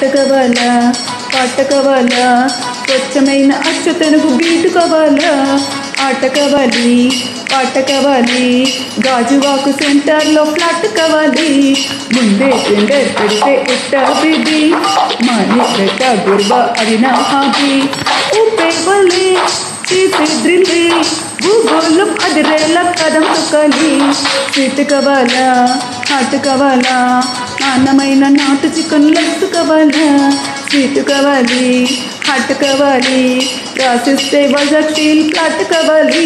పట్టకవాలా కావాలా స్వచ్ఛమైన అచ్చ తెలుగు బీటు కావాలా ఆట గాజువాకు సెంటర్లో ఫ్లాట్ కావాలి. ముందే టెండర్ పెడితే ఎట్టా బేబీ మాని పెట్ట గుర్బ అది నా హాబీ. ఊపే వల్లే చేసే డ్రిల్లే భూగోళం అదిరేలా కదం తొక్కాలి. స్వీట్ కావాలా హాట్ కావాలా నాన్నమైన నాటు చికెన్ లెగ్స్ కావాలా స్వీట్ కావాలి హాట్ కావాలి రాసిస్తే వైజాగ్ స్టీల్ ప్లాట్ కావాలి